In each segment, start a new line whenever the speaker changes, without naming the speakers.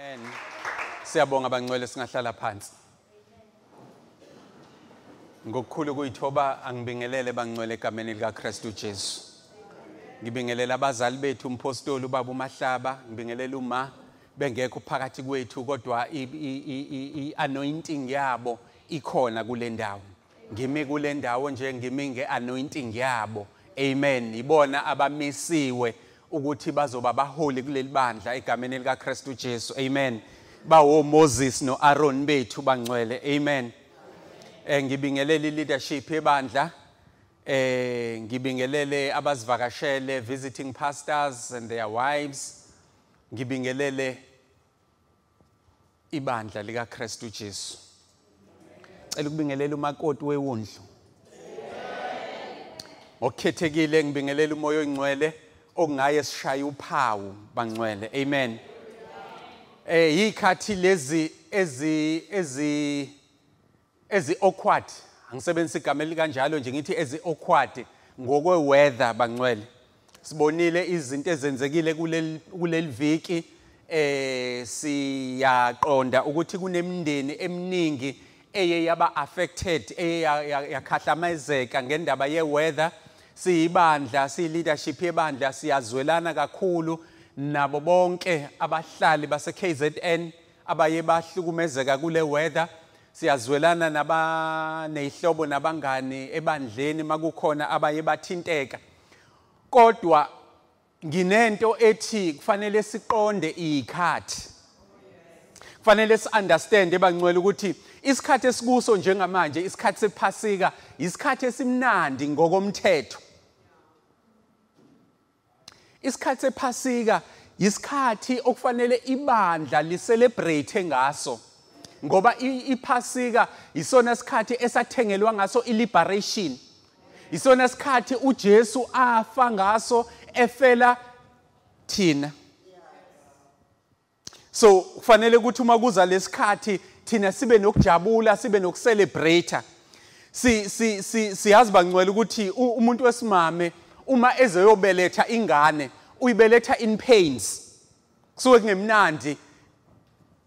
Amen. Siyabonga abangcwele singahlala phansi. Ngokukhulu kuyithoba angibingelele bangcwele egameni lika Kristu Jesu. Ngibingelela abazali bethu umpostoli ubaba uMahlaba, ngibingelela uma bengekho phakathi kwethu kodwa i-anointing yabo ikhona kule ndawo. Ngimi kule ndawo nje ngimi nge-anointing yabo. Amen. Ibona abamisiwe ukuthi bazoba baholi kuleli bandla egameni lika Kristu Jesu. Amen. Bawo Moses no Aaron bethu bangcwele. Amen. Eh ngibingelela i-leadership yebandla. Eh ngibingelele abazivakashele visiting pastors and their wives. Ngibingelele ibandla lika Kristu Jesu. Cela ukubingelela umakoti wewundlu. Ngokukhethekile ngibingelela umoya oyingcwele okungaye sishaya uphawu bangcwele. Amen. Eh yikhathi lezi ezi ezi ezi awkward angisebenzisa igama elikanjalo nje ngithi ezi awkward ngokwe weather bangcwele. Sibonile izinto ezenzekile kuleli kuleli viki eh siyaqonda ukuthi kunemindeni eminingi eye yaba affected eye yakhahlamezeka ngendaba ye weather siyibandla siyi-leadership yebandla siyazwelana kakhulu nabo bonke abahlali base-KZN abaye bahlukumezeka kule weather. Siyazwelana nabaneyihlobo nabangani ebandleni makukhona abaye bathinteka. Kodwa nginento ethi kufanele siqonde ikhathi kufanele si-understand ebangcwele ukuthi isikhathi esikuso njengamanje isikhathi sephasika isikhathi esimnandi ngokomthetho. Isikhathi sephasika isikhathi okufanele ibandla licelebrate ngaso. Ngoba iphasika isona sikhathi esathengelwa ngaso iliberation. Isona sikhathi uJesu afa ngaso efela thina. So kufanele ukuthi uma kuza lesikhathi thina sibe nokujabula sibe nokucelebrate si si si siyazi bangcwele ukuthi umuntu wesimame uma ezoyobeletha ingane uyibeletha in pains. Kusuke kungemnandi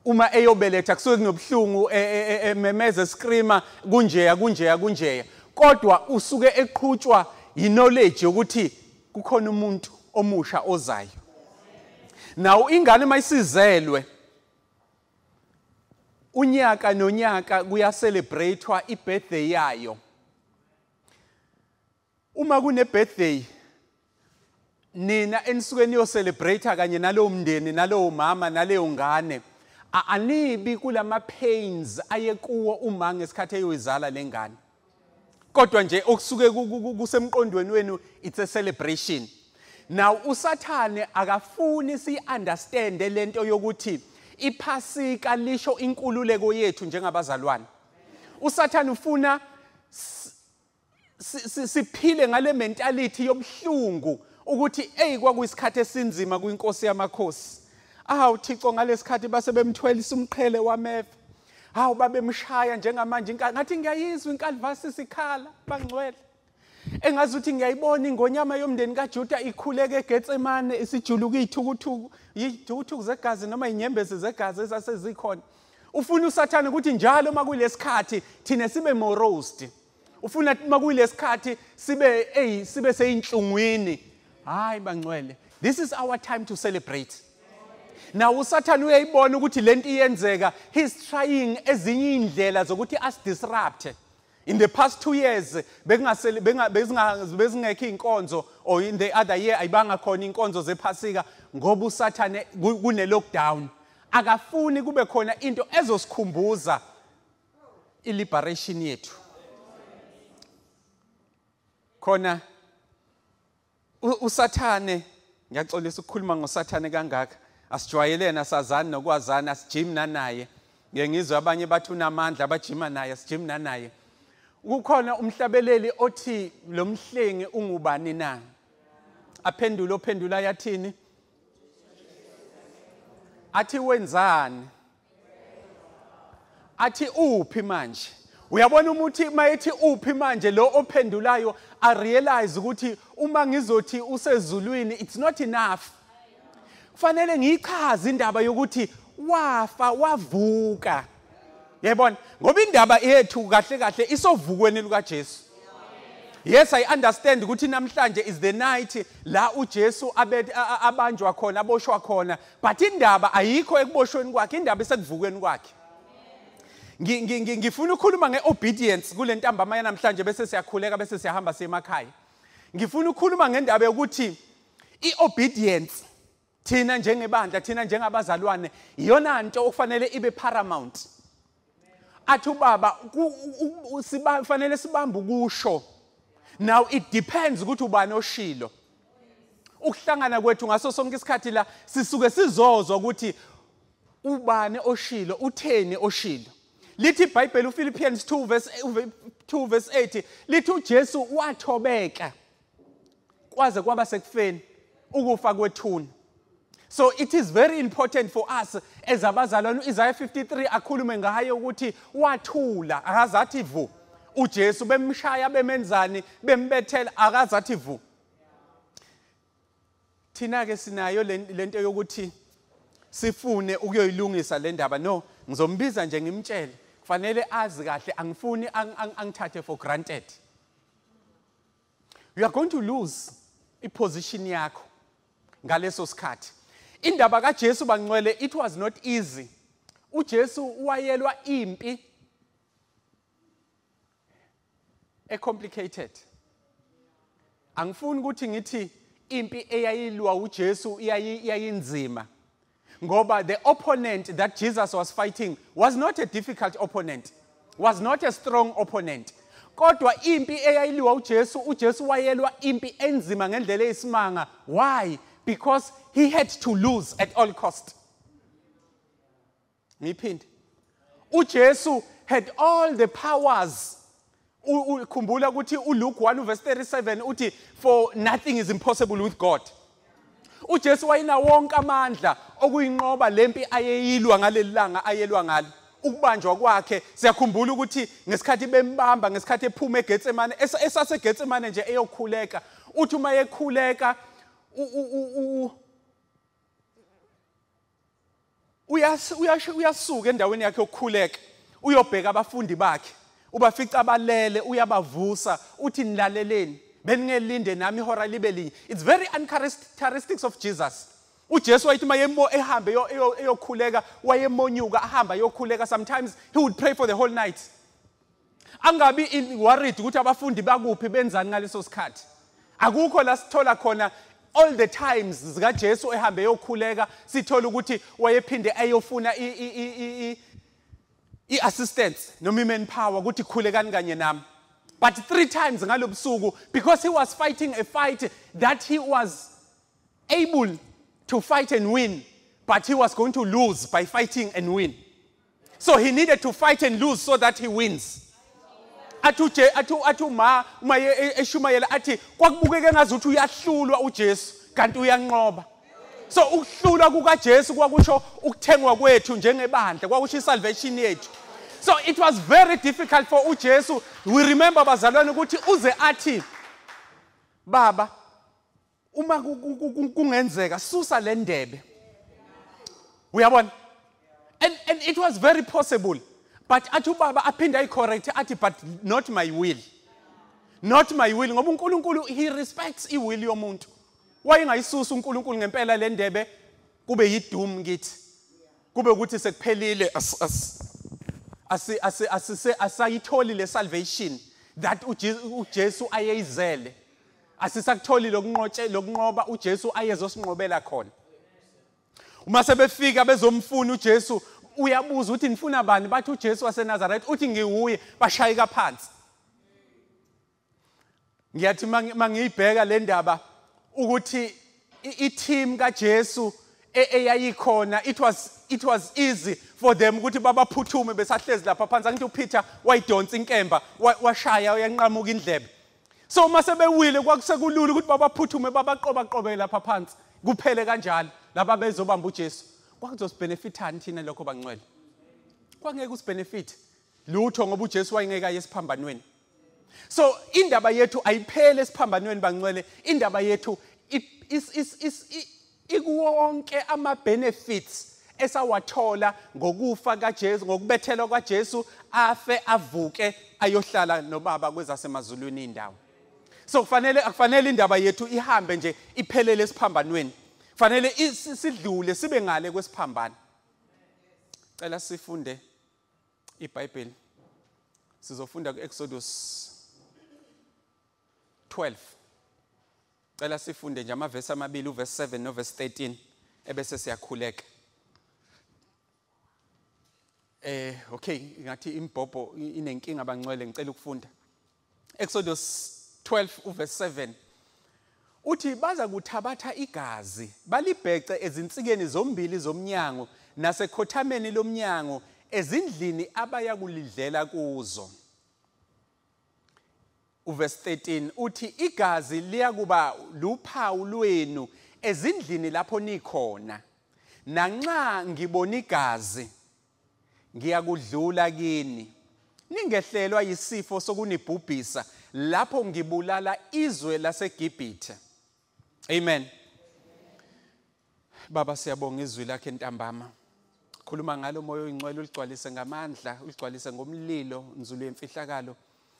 uma eyobeletha kusuke kunobuhlungu ememeza screamer kunjeya kunjeya kunjeya. Kodwa usuke eqhutshwa iknowledge yokuthi kukhona umuntu omusha ozayo. Nawo ingane mayisizelwe unyaka nonyaka kuyacelebratewa ibirthday yayo. Uma kune birthday nina enisuke niyo celebrate kanye nalowo mndeni nalowo mama naleyo ngane anibi kulama pains ayekuwo uma ngesikhathi eyoyizala lengane kodwa nje okusuke kusemqondweni wenu it's a celebration. Now usathane akafuni siyiunderstand lento yokuthi iphasika lisho inkululeko yethu njengabazalwane. Usathane ufuna siphile ngale mentality yobuhlungu ukuthi hey kwakuyisikhathi esinzima kwinkosi yamakhosi. Awu Thixo ngalesikhathi base bemthwelisa umqhele wamefa hawu babemshaya njengamanje. Ngathi ngiyayizwa inkalvasi sikhala bangcwele. Engazi ukuthi ngiyayibona ingonyama yomndeni kaJuda ikhuleke eGetsemane isijuluka izithukuthuku yithukuthuku zegazi noma inyembezi zegazi ezasezikhona. Ufuna usathane ukuthi njalo makulesikhathi thina sibe morosed. Ufuna makulesikhathi sibe hey sibe seyinhlungwini. Hayi bangcwele this is our time to celebrate. Now usathane uyayibona ukuthi lento iyenzeka he's trying ezinye indlela zokuthi as disrupt in the past 2 years bezingekho inkonzo or in the other year ayibanga khona inkonzo zephasika ngoba usathane kune lockdown akafuni kube khona into ezosikhumbuza iliberation yethu. Khona usathane. Ngiyaxolisa ukukhuluma ngosathane kangaka. Asijwayelene asazani nokwazana asijimi naye. Ngeke ngizwe abanye bathi unamandla abajima naye asijimi naye. Kukhona umhlabeleli othi lo mhlengi ungubani na? Aphendula ophendula yathini? Athi wenzani? Athi uphi manje? Uyabona umuthi mayethi uphi manje lo ophendulayo a realize ukuthi uma ngizothi usezulwini it's not enough. Kufanele ngiyichaze indaba yokuthi wafa wavuka. Yebona ngoba indaba yethu kahle kahle isovukweni lukaJesu. Yes I understand ukuthi namhlanje is the night la uJesu abanjwa khona aboshwa khona but indaba ayikho ekuboshweni kwakhe indaba isekuvukweni kwakhe. Ngifuna ukukhuluma ngeobedience kule ntambama yanamhlanje bese siyakhuleka bese siyahamba semakhaya ngifuna ukukhuluma ngendaba yokuthi iobedience thina njengebandla thina njengabazalwane iyona nto okufanele ibe paramount. Athi ubaba kufanele sibambe ukusho. Now it depends ukuthi ubani oshilo. Ukuhlangana kwethu ngaso sonke isikhathi la sisuke sizozwa ukuthi ubani oshilo utheni oshilo. Lithi iBhayibheli uPhilippians 2 verse 2 verse 8 lithi uJesu wathobeka kwaze kwaba sekufeni ukufa kwethuna. So it is very important for us as abazalwane uIsaiah 53 akhulume ngayo ukuthi wathula akazathi vu. uJesu bemshaya bemenzani bembethela akazathi vu. Thina ke sinayo lento yokuthi sifune ukuyoyilungisa le ndaba. No ngizombiza nje ngimtshele. Kufanele azi kahle angifuni angithathe for granted. You are going to lose iposition yakho ngaleso sikhathi. Indaba kaJesu bangcwele it was not easy. uJesu wayelwa impi. E complicated angifuni ukuthi ngithi impi eyayilwa uJesu iyayinzima ngoba the opponent that Jesus was fighting was not a difficult opponent was not a strong opponent. Kodwa impi eyayiliwa uJesu uJesu wayelwa impi enzima ngendlela eyisimanga. Why? Because he had to lose at all cost. Ngiphinde. uJesu had all the powers. Ukhumbula ukuthi uLuke 1 verse 37 uthi for nothing is impossible with God uJesu wayina wonke amandla okuyinqoba lempi ayeyilwa ngaleli langa ayelwa ngalo. Ukubanjwa kwakhe siyakhumbula ukuthi ngesikhathi bembamba ngesikhathi ephuma eGetsemane esaseGetsemane nje eyokhuleka uthi uma yekhuleka uyasuka endaweni yakhe yokukhuleka uyobheka abafundi bakhe ubafica abalele uyabavusa uthi nilaleleni. Beningelinde nami ihora libe linye. It's very uncharacteristics of Jesus. uJesu wayethi mayemo ehambe eyokhuleka wayemonyuka ahamba yokhuleka sometimes he would pray for the whole night. Angabi worried ukuthi abafundi bakuphi benzani ngaleso sikhathi. Akukho la sithola khona all the times zikaJesu ehambe yokhuleka sithola ukuthi wayephinde ayofuna i-assistance noma i-manpower ukuthi khulekani kanye nami. But three times ngalobusuku because he was fighting a fight that he was able to fight and win but he was going to lose by fighting and win. So he needed to fight and lose so that he wins. Athi athi uma uma eshumayela athi kwakubukeke ngazuthi uyahlulwa uJesu kanti uyanqoba. So ukuhlulwa kukaJesu kwakusho ukuthengwa kwethu njengebandla kwakusho isalvation yethu so it was very difficult for uJesu. We remember bazalwane ukuthi uze athi baba uma kungenzeka susa le ndebe. Uyabona? And and it was very possible. But athi ubaba aphinde ayicorrect athi but not my will. Not my will. Ngoba uNkulunkulu he respects iwill yomuntu. Wayengayisusa uNkulunkulu ngempela le ndebe kube yidum kithi kube ukuthi sekuphelile asayitholi le salvation that uJesu ayeyizele. Asisakutholi lokunqotshe lokunqoba uJesu ayezosinqobela khona. Uma sebefika bezomfuna uJesu uyabuza uthi nifuna bani? Bathi uJesu waseNazaretha uthi ngiwuye. Bashayika phansi. Ngiyathi mangiyibheka le ndaba ukuthi i-team kaJesu e-, eyayikhona it was it was easy for them ukuthi babaphuthume besahlezi lapha phansi. Angithi uPeter wayidonsa inkemba washaya uyanqamuka indlebe. So uma sebewile kwakusekulula ukuthi babaphuthume babaqoba qobe lapha phansi. Kuphele kanjalo laba bezobamba uJesu. Kwakuzosibenefithani thina lokho bangcwele? Kwangeke usibenefit lutho ngoba uJesu wayengeka yesiphambanweni so indaba yethu ayiphele esiphambanweni bangcwele. Indaba yethu is is is ikuwonke ama benefits esawathola ngokufa kaJesu ngokubethelwa kwaJesu afe avuke ayohlala nobaba kwezasemazulwini indawo so kufanele akufanele indaba yethu ihambe nje iphelele esiphambanweni. Fanele isi- sidlule sibe ngale kwesiphambano. Cela sifunde iBhayibheli. Sizofunda kuExodus 12 cela sifunde nje amavesi amabili uverse 7 noverse 13 ebese siyakhuleka. Eh okay ngathi imbhobho inenkinga bangcwele ngicela ukufunda. Exodus 12 uverse 7 uthi baza kuthabatha igazi balibhece ezinsikeni zombili zomnyango nasekhothameni lomnyango ezindlini abaya kulidlela kuzo. Uverse 13 uthi igazi liyakuba luphawu lwenu ezindlini lapho nikhona. Nanxa ngibona igazi ngiyakudlula kini. Ningehlelwa yisifo sokunibhubhisa lapho ngibulala izwe laseGibhithe. Amen. Baba siyabonga izwi lakhe ntambama. Khuluma ngalo moya oyingcwele uligcwalise ngamandla uligcwalise ngomlilo nzulu yemfihlakalo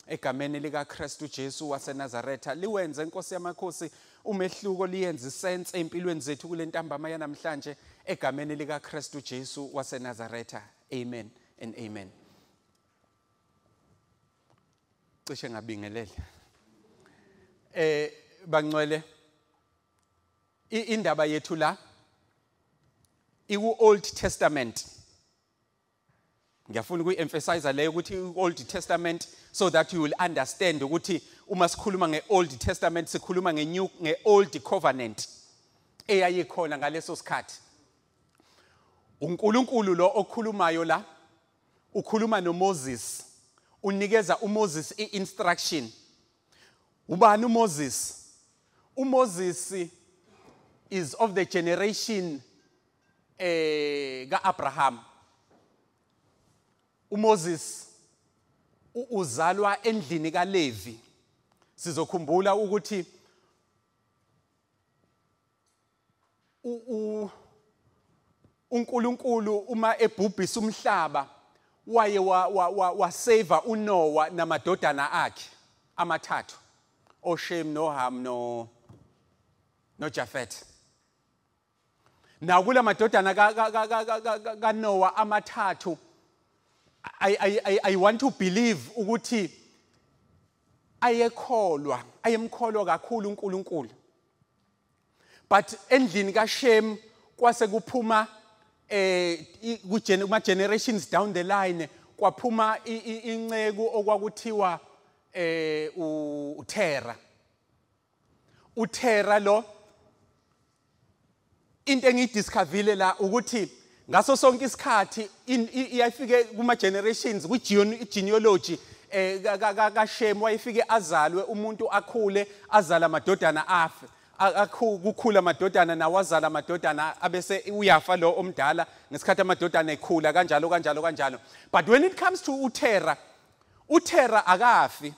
egameni lika Kristu Jesu waseNazaretha liwenze inkosi yamakhosi umehluko liyenze sense empilweni zethu kule ntambama yanamhlanje. Egameni lika Kristu Jesu waseNazaretha. Amen and amen. Cishe ngabingelele. Eh bangcwele i- indaba yethu la iku Old Testament. Ngiyafuna ukuyi-emphasize leyo ukuthi i-Old Testament so that you will understand ukuthi uma sikhuluma nge-Old Testament sikhuluma nge-New nge-Old Covenant eyayikhona ngaleso sikhathi. uNkulunkulu lo okhulumayo la ukhuluma noMoses unikeza uMoses i-instruction. Ubani uMoses? uMoses is of the generation eh kaAbraham. uMoses uzalwa endlini kaLevi. Sizokhumbula ukuthi u- uNkulunkulu uma ebhubhisa umhlaba waye wa- wa- wa- waseva uNoah namadodana akhe amathathu oShem noHam no noJafet. Na kula madodana ka- ka- ka- ka- ka- ka- ka- kaNoah amathathu I, I, I want to believe ukuthi ayekholwa ayemkholwa kakhulu uNkulunkulu. But endlini kaShem kwase kuphuma eh kuma generations down the line kwaphuma inceku okwakuthiwa eh uThera. uThera lo into engiyidiscoverile la ukuthi ngaso sonke isikhathi iyafike kuma generations ku genealogy eh ka- ka- ka- kaShem wayefike azalwe umuntu akhule azala amadodana afe. Kukhula amadodana nawazala amadodana abese uyafa lo omdala ngesikhathi amadodana ekhula kanjalo kanjalo kanjalo. But when it comes to uThera uThera akafi.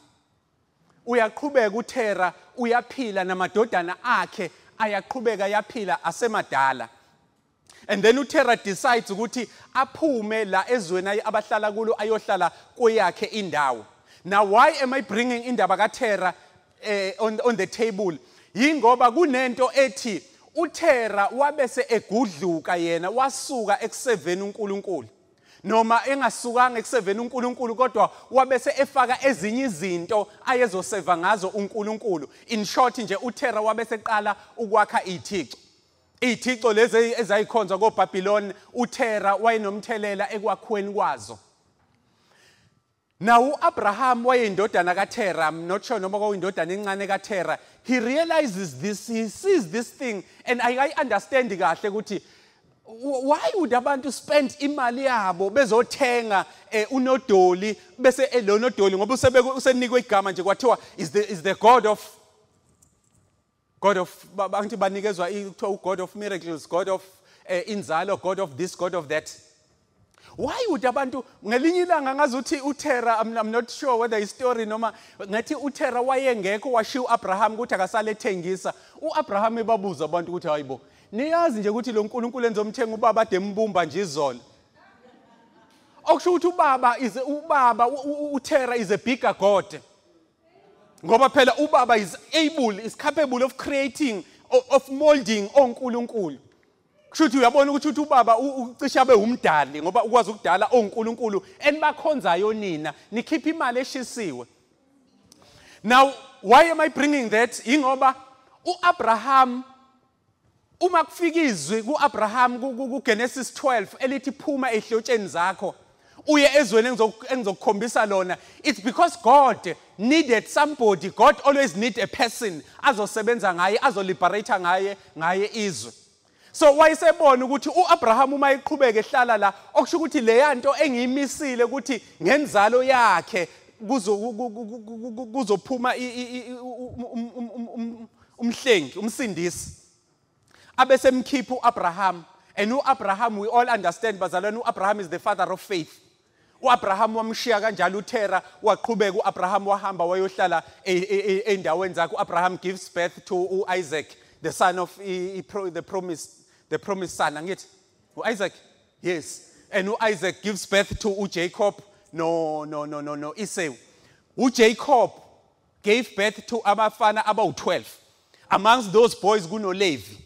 Uyaqhubeka uThera uyaphila namadodana akhe ayaqhubeka yaphila asemadala. And then uThera decides ukuthi aphume la ezweni abahlala kulo ayohlala kweyakhe indawo. Now why am i bringing indaba kaThera eh, on, on the table? Yingoba kunento ethi uThera wabese egudluka yena wasuka ekuseveni uNkulunkulu. Noma engasukanga ekuseveni uNkulunkulu kodwa wabese efaka ezinye izinto ayezoseva ngazo uNkulunkulu. In short nje uThera wabese eqala ukwakha izithixo izithixo lezi ezayikhonza koBabylon uThera wayenomthelela ekwakhiweni kwazo. Now uAbraham wayeyindodana kaThera I'm not sure noma kwakuyindodana encane kaThera he realizes this he sees this thing and I, I understand kahle ukuthi wh- why would abantu spend imali yabo bezothenga eh, unodoli bese eh, lo nodoli ngoba usenikwe igama nje is the is the god of God of ba- bantu banikezwa kuthiwa u-God of miracles God of eh, inzalo God of this God of that why would abantu ngelinye ilanga ngazuthi uThera I'm, I'm not sure whether is story noma ngathi uThera wayengekho washiya uAbraham ukuthi akasale ethengisa. uAbraham ebabuza abantu ukuthi hayibo niyazi nje ukuthi lo nkulunkulu enzomthenga ubaba ade mbumba nje izolo. Okusho ukuthi ubaba is ubaba u- u- uThera is a bigger god. Ngoba phela ubaba is able is capable of creating o- of molding onkulunkulu. Kusho ukuthi uyabona ukuthi uthi ubaba ucishe abe umdali ngoba ukwazi ukudala onkulunkulu. Enibakhonzayo nina nikhipha imali eshisiwe. Now why am i bringing that? Ingoba uAbraham uma kufika izwi kuAbraham ku- ku- kuGenesis 12 elithi phuma ehlotsheni zakho uye ezweni engizoku- engizokukhombisa lona it's because God needed somebody. God always need a person azosebenza ngaye azoliberate ngaye ngaye izwe. So wayesebona ukuthi uAbraham uma eqhubeka ehlala la okusho ukuthi le yanto engiyimisile ukuthi ngenzalo yakhe kuzo ku- ku- ku- ku- ku- kuzophuma i- i- i- um- um- um- um- um- umhlengi umsindisi. Abese mkhipha uAbraham and uAbraham we all understand bazalwane uAbraham is the father of faith. uAbraham wamshiya kanjalo uThera waqhubeka uAbraham wahamba wayohlala e- e- e- endaweni zakhe. uAbraham gives birth to uIsaac the son of i- i- pro- the promised the promised son angithi Isaac? yes. And Isaac gives birth to uJacob no no no no no. Esau uJacob gave birth to abafana abawu12 amongst those boys kunoLevi.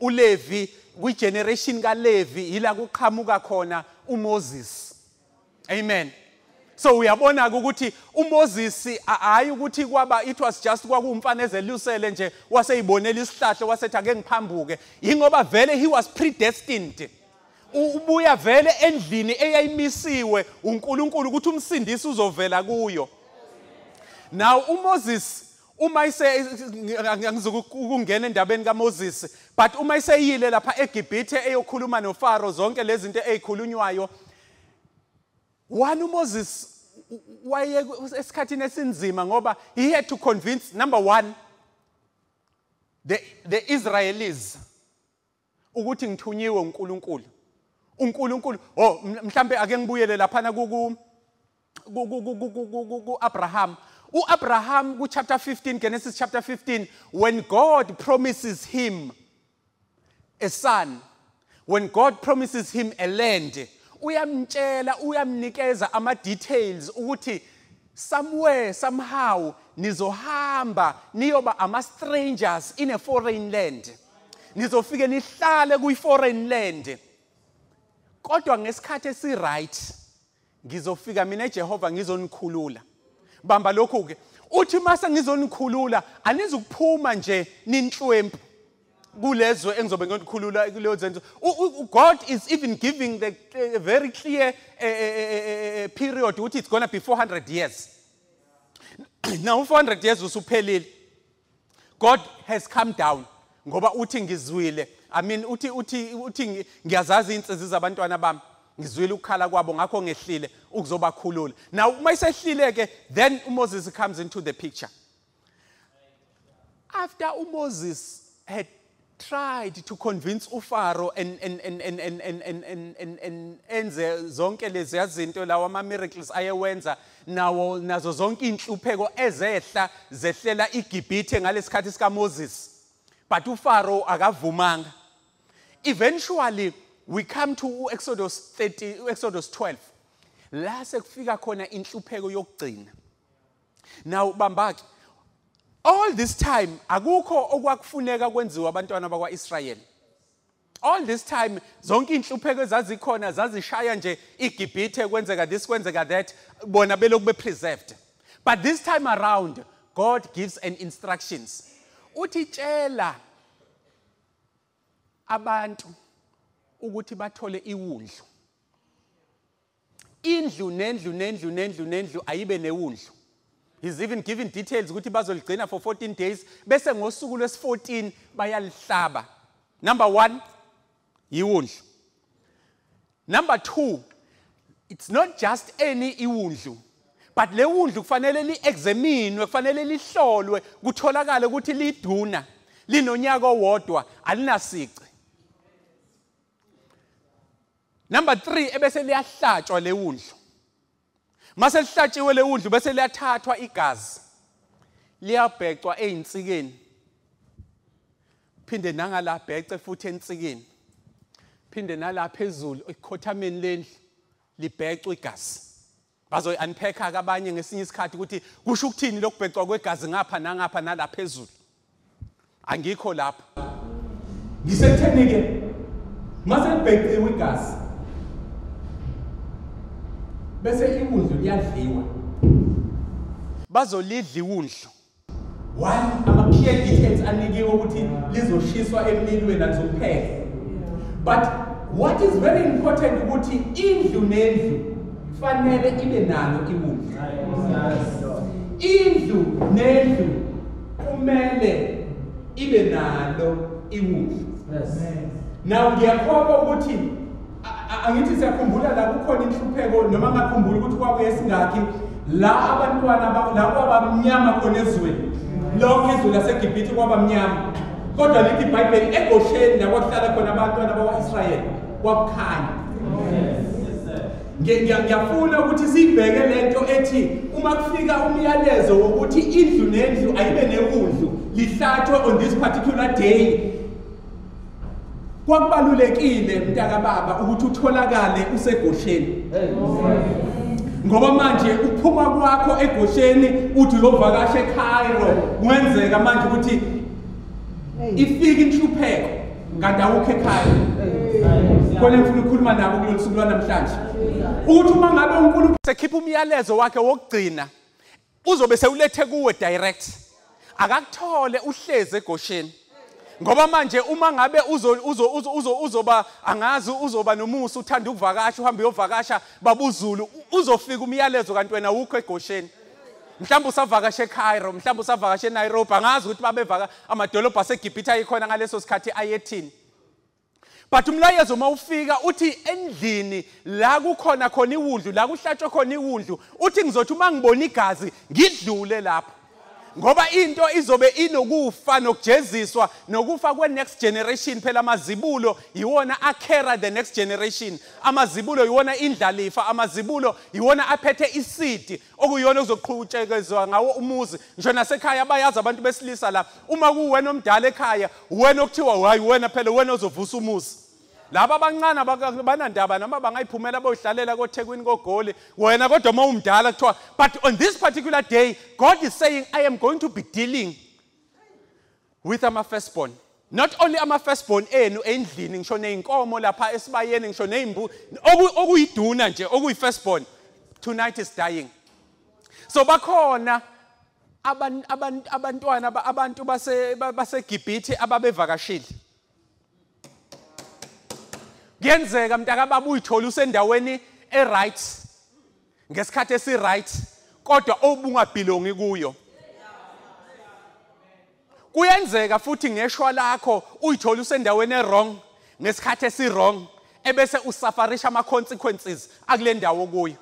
uLevi kwigeneration kaLevi ila kuqhamuka khona uMoses amen so uyabona ukuthi uMoses hayi ukuthi kwaba it was just kwakuwumfana ezelusele nje waseyibonela isihlahla wasethi ake ngiphambuke. Ingoba vele he was predestined. Ubuya vele endlini eyayimisiwe uNkulunkulu ukuthi umsindisi uzovela kuyo. Now uMoses uma ise ngizokungena endabeni kaMoses but uma iseyile lapha eGibhithe eyokhuluma noFaro zonke lezi zinto ezikhulunywayo one uMoses waye esikhathini esinzima ngoba he had to convince number 1 the the Israelis ukuthi ngithunyiwe uNkulunkulu. uNkulunkulu oh mhlambe ake ngibuyele lapha ku ku Abraham. uAbraham ku chapter 15 Genesis chapter 15 when God promises him a son when God promises him a land uyamtshela uyamnikeza ama details ukuthi somewhere somehow nizohamba niyoba ama strangers in a foreign land. Nizofike nihlale kuyi foreign land. Kodwa ngesikhathi esi right ngizofika mina eJehova ngizonikhulula. Bamba lokhu ke uthi mase ngizonikhulula anizukuphuma nje ninhlwempu. Kulezwe engizobe ngikukhulula kuleyo zenzo. God is even giving the uh, very clear uh, uh, period ukuthi it's going to be 400 years. Now 400 years usuphelile. God has come down ngoba uthi ngizwile. I mean uthi uthi uthi ngi- ngiyazazi insizwe zabantwana bami. Ngizwile ukukhala kwabo ngakho ngehlile ukuzobakhulula now uma isehlile ke then uMoses comes into the picture. After uMoses had tried to convince uFaro and and and and and and and and and and enze zonke lezi zinto lawa ama miracles ayewenza nawo nazo zonke inhlupheko ezehla zehlela iGibhithe ngalesikhathi sika Moses but uFaro akavumanga eventually we come to Exodus 30 Exodus 12 la sekufika khona inhlupheko yokugcina now bambaki all this time akukho okwakufuneka kwenziwa abantwana bakwaIsrayeli. All this time zonke inhlupheko ezazikhona zazishaya nje iGibhithe kwenzeka this kwenzeka that bona belokhu bepreserved. But this time around God gives an instructions. Uthi tshela abantu ukuthi bathole iwundlu. Indlu nendlu nendlu nendlu nendlu ayibe newundlu. He's even given details ukuthi bazoligcina for 14 days. Bese ngosuku lwesi14 bayalihlaba. Number 1 iwundlu. Number 2 it's not just any iwundlu but le wundlu kufanele liexaminwe kufanele lihlolwe kutholakale ukuthi liduna linonyaka owodwa alinasici. Number 3 ebese liyahlatshwa le wundlu. Mase lihlatshiwe le wundlu bese liyathathwa igazi. Liyabhecwa einsikeni phinde nangala bhece futhi ensikeni. Phinde nalapha ezulu ekhothameni lendlu libhecwa igazi. Bazoyi-unpacka-ke abanye ngesinye isikhathi ukuthi kusho ukuthini lokubhecwa kwegazi ngapha nangapha nalapha ezulu angikho lapho.
Ngisekutheni-ke mase libheciwe igazi. Bese iwundlu liyadliwa.
Bazolidla iwundlu.
One ama-clear details anikiwe ukuthi lizoshiswa emlilweni alizokupheka but what is very important ukuthi indlu nendlu fanele ibe nalo iwundlu indlu nendlu kumele ibe nalo iwundlu now ngiyakholwa ukuthi a- a- angithi siyakhumbula la kukhona inhlupheko noma ngakhumbula ukuthi kwakuye singakhi la abantwana ba- la kwabamnyama khona ezweni. Lonke izwe lasegibhithi kwabamnyama. Kodwa lithi ibhayibheli egosheni la kwakuhlala khona abantwana bakwa-israyeli kwakukhanya. Ngiya- ngiya- ngiyafuna ukuthi siyibheke lento ethi uma kufika umyalezo wokuthi indlu nendlu ayibe newundlu lihlatshwe on this particular day kwakubalulekile mntakababa ukuthi utholakale usegosheni. Ngoba manje uphuma kwakho egosheni uthi uyovakasha eCairo kungenzeka manje ukuthi ifike inhlupheko kanti awukho eCairo khona ngifuna ukukhuluma nabo kulolu suku lwanamhlanje. Ukuthi uma ngabe uNkulunkulu
sekhipha umyalezo wakhe wokugcina uzobe sewulethe kuwe direct. Akakuthole uhleze egosheni. Ngoba manje uma ngabe uzo uzo uzo uzo uzoba angazi uzoba nomusa uthanda ukuvakasha uhambe uyovakasha babuzulu uzofika umyalezo kanti wena ukho egosheni. Mhlawumbe usavakasha eCairo mhlawumbe usavakasha eNairobi angazi ukuthi babevaka amadolobha aseGibhithe ayikhona ngaleso sikhathi ayethini but umlayezo uma ufika uthi endlini la kukhona khona iwundlu la kuhlatshwe khona iwundlu uthi ngizothi uma ngibona igazi ngidlule lapho. Ngoba into izobe inokufa nokujeziswa nokufa kwe-next generation phela amazibulo yiwona akhera the next generation. Amazibulo yiwona indlalifa amazibulo yiwona aphethe isidi okuyiyona okuzoqhutshekezwa ngawo umuzi. Ngisho nasekhaya bayazi abantu besilisa la uma kuwena omdala ekhaya wena okuthiwa hayi wena phela wena ozovusa umuzi. Laba abancane abaka- banandaba noma bangayiphumela boyihlalela kothekwini kogoli wena kodwa uma umdala kuthiwa but on this particular day god is saying i am going to be dealing with ama-firstborn not only ama-firstborn enu endlini ngisho ney'nkomo lapha esibayeni ngisho ney'mbu oku- okuyiduna nje okuyi-firstborn tonight is dying. So bakhona aban- aban- abantwana aba- abantu base- ba- basegibhithi ababevakashile. Kuyenzeka mntakababa uyithole usendaweni e-right. Ngesikhathi esi-right kodwa obungabhilongi kuyo. Kuyenzeka futhi ngeshwa lakho uyithole usendaweni e-wrong ngesikhathi esi-wrong ebese usafarisha ama-consequences akule ndawo kuyo.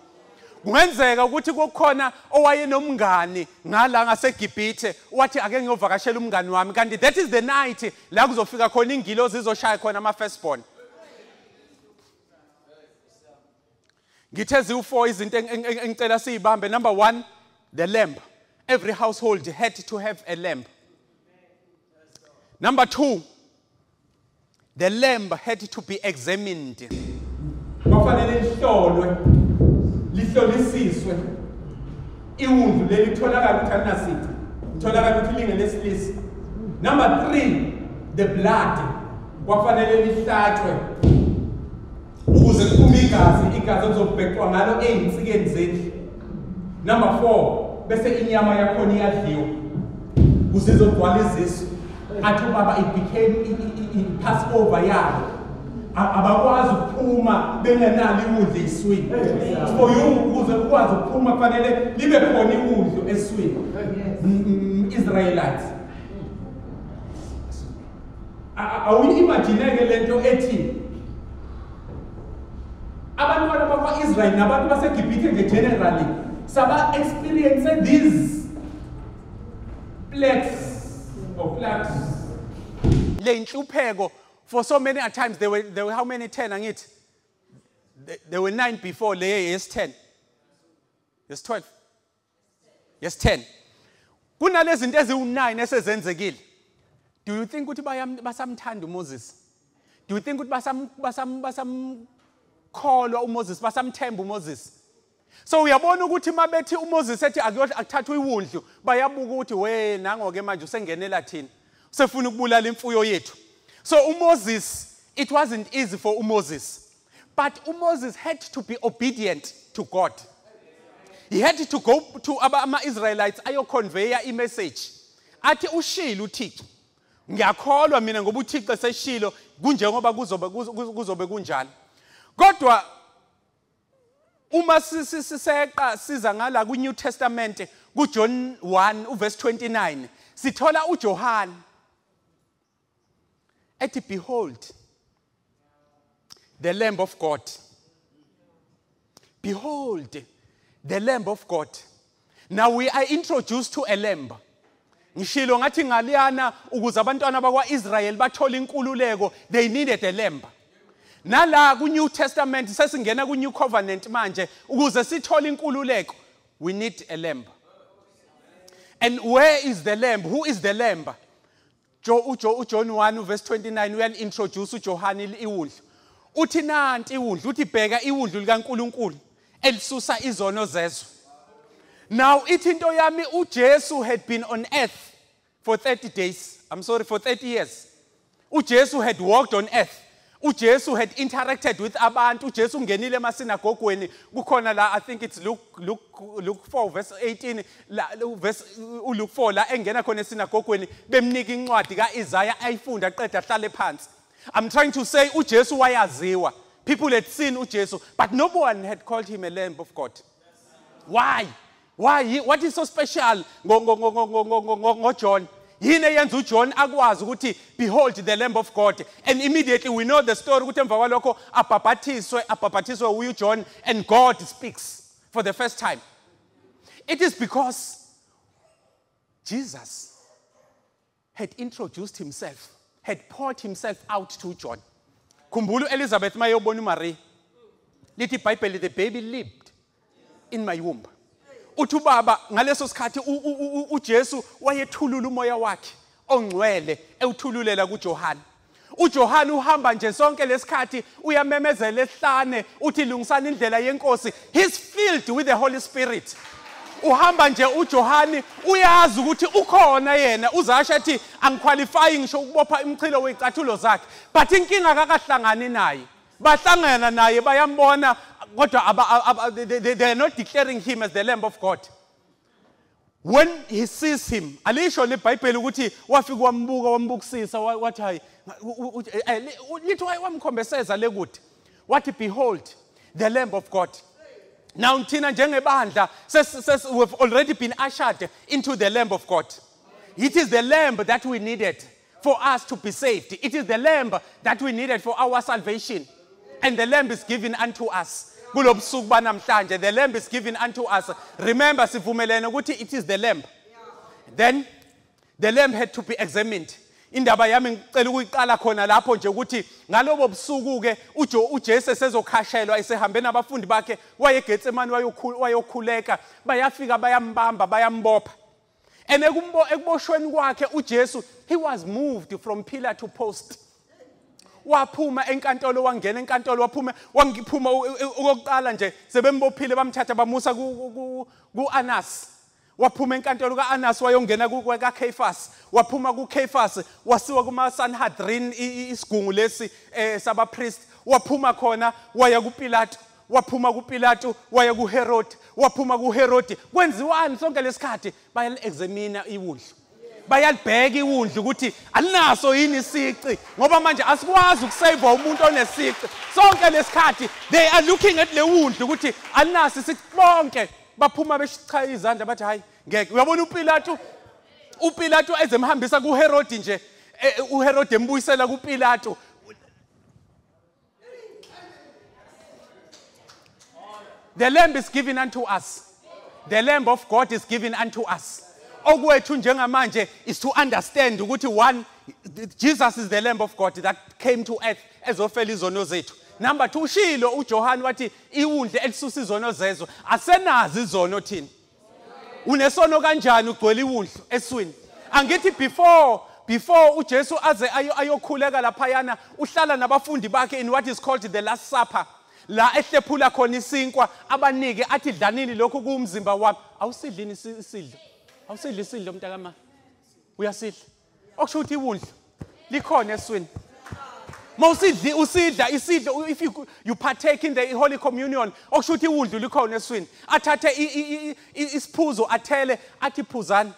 Kungenzeka ukuthi kukhona owayenomngani ngala ngasegibhithe wathi ake ngiyovakashela umngani wami. Kanti that is the night la kuzofika khona ingilozi izoshaya khona ama-firstborn. Ngithe ziwu-4 izinto eng- eng- eng- engicela siyibambe. Number one the lamb every household had to have a lamb number two the lamb had to be examined.
Kwafanele lihlolwe lihlolisiswe. Iwundlu leli kutholakala ukuthi alinasici kutholakala ukuthi number three the blood. Kwafanele lihlatshwe ukuze kuphume igazi igazi elizobhecwa ngalo ey'nsikeni zendlu number four bese inyama yakhona iyadliwa. Kuze izogcwala izisu. Athi ubaba it became i-passover yabo. Abakwazi ukuphuma bengenalo iwundlu eswini for you ukuze ukwazi ukuphuma kufanele libe khona iwundlu eswini. M- m- israelites. Awuyi-imagineke lento ethi abantwana bakwa-israyeli nabantu basegibhithe nje generally saba-experience these plagues or plagues
le nhlupheko for so many a times there were, there were how many 10 angithi? There- were 9 before le yes 10 yes 12 yes 10 kunalezi zinto eziwu-9 esezenzekile. Do you think ukuthi basamthanda uMoses? Do you think ukuthi basam basam basamkholwa uMoses basamthemba uMoses. So uyabona ukuthi mabethi uMoses ethi akuyo- akuthathwe iwundlu bayabuka ukuthi we nangoke manje usengenela thina. Usefuna ukubulala imfuyo yethu. So uMoses it wasn't easy for uMoses. But uMoses had to be obedient to God. He had to go to aba- ama-israelites ayoconveya imessage. Athi ushilo uthixo. Ngiyakholwa mina ngoba uthixo eseshilo kunjengoba kuzobe kuzo- kuzobe kunjalo. Kodwa uma si- si- siseqa siza ngala kwi-new testament kujohn 1 uverse 29 sithola ujohane ethi behold the lamb of god. Behold the lamb of god. Now we are introduced to a lamb. Ngishilo ngathi ngaliyana ukuze abantwana bakwa-israyeli bathole inkululeko they needed a lamb. Nala ku-new testament sesingena ku-new covenant manje ukuze sithole inkululeko we need a lamb. And where is the lamb? Who is the lamb? Jo- ujo- ujohn 1 verse 29 uyali-introduce ujohane iwundlu. Uthi nanti iwundlu uthi bheka iwundlu likankulunkulu elisusa izono zezwe now ithi into yami ujesu had been on earth for 30 days. I'm sorry for 30 years. Ujesu had walked on earth uJesu had interacted with abantu. uJesu ungenile emasynagogweni kukhona la i think it's Luke Luke Luke 4 verse 18 la verse uLuke 4 la engena khona esinagogweni bemnika incwadi kaIsaiah ayifunda aqeda ahlale pants. i'm trying to say uJesu wayaziwa. People had seen uJesu but no one had called him a lamb of God. Why? Why? What is so special? Ngo ngo ngo ngo ngo ngo John yini eyenza ujohn akwazi ukuthi behold the lamb of god. And immediately we know the story ukuthi emva kwalokho abhabhathiswe abhabhathiswe uye ujohn and god speaks for the first time. It is because jesus had introduced himself had poured himself out to john. Khumbula uelizabeth mayobona umaria lithi ibhayibheli the baby lived in my womb uthi ubaba ngaleso sikhathi uJesu wayethulula umoya wakhe ongcwele ewuthululela kuJohane. uJohane uhamba nje sonke lesikhathi uyamemezela esihlane uthi lungisana indlela yenkosi he's filled with the holy spirit. Uhamba nje uJohane uyazi ukuthi ukhona yena uzasho ethi angiqualify ngisho ukubopha imchilo wezicathulo zakhe. But inkinga kakahlangani naye. Bahlangana naye bayambona kodwa aba- aba- they- they they are not declaring him as the lamb of god. When he sees him alisho lebhayibheli ukuthi wafika wambuka wambukisisa wa- wathi hayi eh, lithi wamkhombeseza lekude wathi behold the lamb of god. Now thina njengebandla ses- ses- we've already been ushered into the lamb of god. It is the lamb that we needed for us to be saved. It is the lamb that we needed for our salvation. And the lamb is given unto us kulo busuku banamhlanje the lamb is given unto us. Remember sivumelene ukuthi it is the lamb. Then the lamb had to be examined. Indaba yami ngicela ukuyiqala khona lapho nje ukuthi ngalobo busuku ke ujo uJesu sezokhashelwa esehambe nabafundi bakhe wayegetsemani wayokhu- wayokhuleka bayafika bayambamba bayambopha. And ekumbo ekuboshweni kwakhe uJesu he was moved from pillar to post. Waphuma enkantolo wangena enkantolo waphuma wangiphuma u- u- okokuqala nje sebembophile bamthatha bamusa ku- ku- ku- ku-anas. Waphuma enkantolo ka-anas wayongena ku- kaKephas waphuma kuKephas wasiwa kuma-sanhedrin i- i- isigungu lesi eh, sabapriest waphuma khona waya kupilato. Waphuma kupilato waya kuherodi. Waphuma kuherodi. Kwenziwani sonke lesikhathi? Bayali-examina iwundlu. Bayalibheka iwundlu ukuthi alinaso yini isici ngoba manje asikwazi ukuseva umuntu onesici. Sonke lesikhathi they are looking at le wundlu ukuthi alinaso isici. Bonke baphuma beshichaya izandla bathi hayi ngeke. Uyabona upilato upilato ezemhambisa kuherodi nje eh, eh, uherodi embuyisela kupilato The lamb is given unto us. The lamb of God is given unto us. Okwethu njengamanje is to understand ukuthi one Jesus is the lamb of God that came to earth ezofela izono zethu. Number 2 ushilo uJohn wathi iwundle elisusa izono zezwe asenazi izono thina. Unesono kanjani ugcwele iwundlu eswini? Angithi before before ujesu aze ayo- ayokhuleka laphayana uhlala nabafundi bakhe in what is called the last supper la ehlephula khona isinkwa abanike athi dlanini lokhu kuwumzimba wami awusidlini isi- isidlo awusidli isidlo mntakama. Uyasidla. Okusho ukuthi iwundlu likhona eswini mawusidli usidla isidlo if you, you partake in the holy communion okusho ukuthi iwundlu likhona eswini athathe i- i- i- i- isiphuzo athele athi phuzani.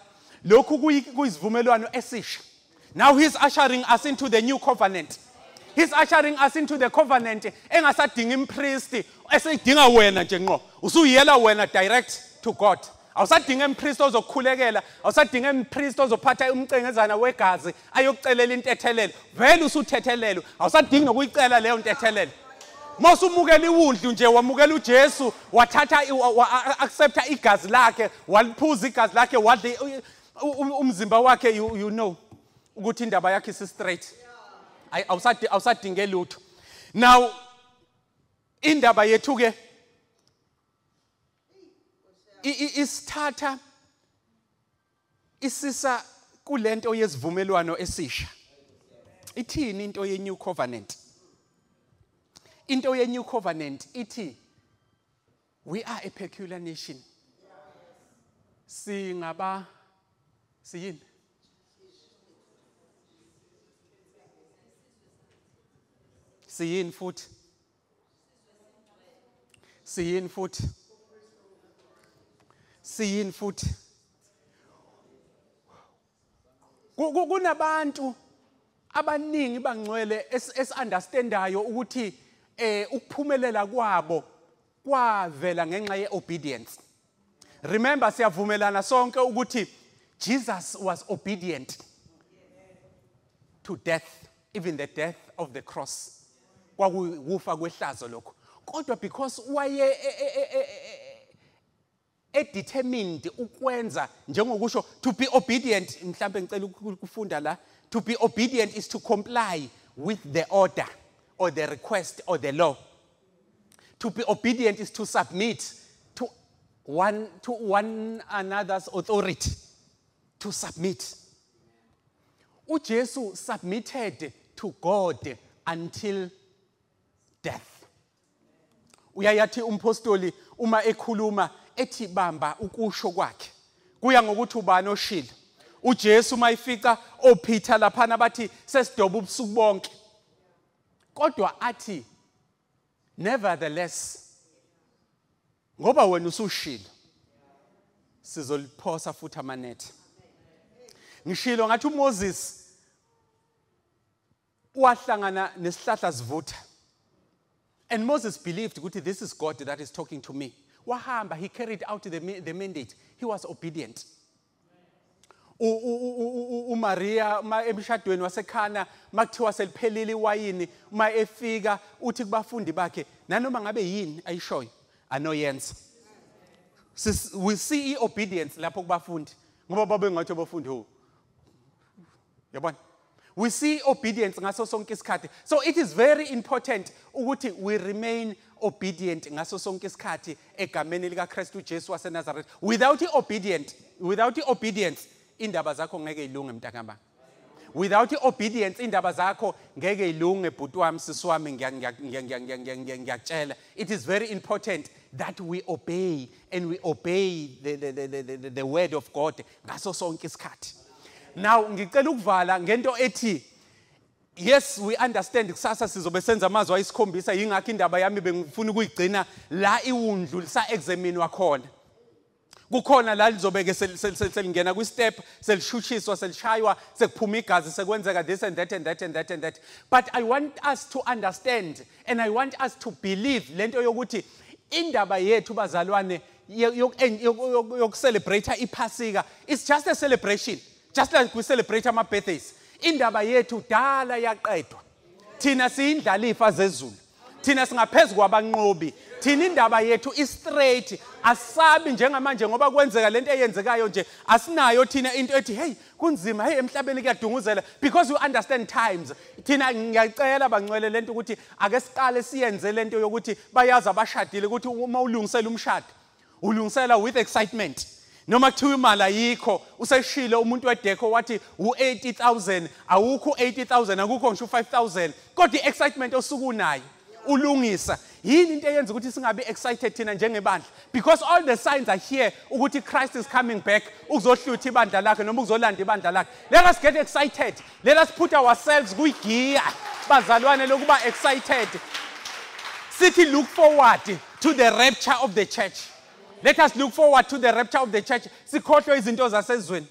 Lokhu kuyi- kuyisivumelwano esisha. Now he's ushering us into the new covenant. He's ushering us into the covenant engasadingi impristi eseyidinga wena nje ngqo. Usuyiyela wena direct to god. Awusadinga impristi ozokukhulekela awusadinga impristi ozophatha umcengezana wegazi ayokucelela intethelelo. Vele usuthethelelo awusadingi nokuyicela leyo ntethelelo. Mosumukela iwundlu nje wamukela uJesu wathatha i- wa- wa- accepta igazi lakhe waliphuza igazi lakhe wadle u- u- umzimba wakhe you, you know ukuthi indaba yakhe isi straight Ayi- awusadi- awusadinge lutho. Now indaba yethu ke i- i- isithatha isisa kulento yesivumelwano esisha. Ithini into ye new covenant? Into ye new covenant ithi we are a peculiar nation. Singaba siyini? Siyini futhi? Siyini futhi? Siyini futhi? Ku- ku- kunabantu abaningi bangcwele esi-understandayo ukuthi eh ukuphumelela kwabo kwavela ngenxa ye-obedience. Remember siyavumelana sonke ukuthi jesus was obedient to death even the death of the cross. Kwakuwufa kwehlazo lokho kodwa because waye e- e- e- edetermined ukwenza njengokusho to be obedient mhlambe ngicela uku- ukufunda la to be obedient is to comply with the order or the request or the law. To be obedient is to submit to one to one another's authority. To submit. uJesu submitted to God until death. Uyayathi umpostoli uma ekhuluma ethi bamba ukusho kwakhe. Kuya ngokuthi ubani oshilo uJesu mayifica oPeter laphana bathi sesidoba ubusuku bonke. Kodwa athi nevertheless ngoba wena usushilo sizoliphosa futhi amanethe. Ngishilo ngathi uMoses wahlangana nesihlahla sivutha. And Moses believed ukuthi this is God that is talking to me. Wahamba he carried out the, the mandate. He was obedient. uMaria ma emshadweni wasekhana makuthiwa seliphelile iwayini uma efika uthi kubafundi bakhe nanoma ngabe yini ayishoyo anoyenza we see i-obedience lapho kubafundi ngoba babe ngathi abafundi ho yabona? We see obedience ngaso sonke isikhathi. So it is very important ukuthi we remain obedient ngaso sonke isikhathi egameni likaKristu uJesu waseNazaretha without i-obedient without i-obedience indaba zakho ngeke ilunge mntakamba without i-obedience indaba zakho ngeke ilunge bhuti wami sisi wami ngiya- ngiya- ngiya- ngiya- ngiya- ngiya- ngiya- ngiyakutshela it is very important that we obey and we obey the, the, the, the, the word of god ngaso sonke isikhathi now ngicela ukuvala ngento ethi yes we understand kusasa sizobe senza amazwi ayisikhombisa yingakho indaba yami bengifuna ukuyigcina la iwundlu lisa-examinwa khona kukhona la lizobeke sel- sel- sel- selingena kwi-step selishushiswa selishaywa sekuphuma igazi sekwenzeka this and that and that and that and that. But i want us to understand and i want us to believe lento yokuthi indaba yethu bazalwane yokucelebrate iphasika. It's just a celebration. Just like we celebrate ama-birthdays indaba yethu dala yaqedwa. Thina siyindlalifa zezulu. Thina singaphezu kwabanqobi. Thina indaba yethu istraight asabi njengamanje ngoba kwenzeka lento eyenzekayo nje asinayo thina into ethi hey kunzima. Hey emhlabeni kuyadunguzela. Because we understand times. Thina ngiyacela bangcwele lento ukuthi ake siqale siyenze lento yokuthi bayazi abashadile ukuthi uma ulungisela umshado ulungisela with excitement. Noma kuthiwa imali ayikho useshilo umuntu wedekho wathi u-80,000 awukho u-80,000 akukho ngisho u-5,000 kodwa i-excitement osuke unayo ulungisa. Yini into eyenza ukuthi singabi excited thina njengebandla? Because all the signs are here ukuthi Christ is coming back ukuzohlutha ibandla lakhe noma ukuzolanda ibandla lakhe. Let us get excited. Let us put ourselves kuyigiya bazalwane lokuba excited. Sithi look forward to the rapture of the church. Let us look forward to the rapture of the church. See, sikhohlwe izinto zasezweni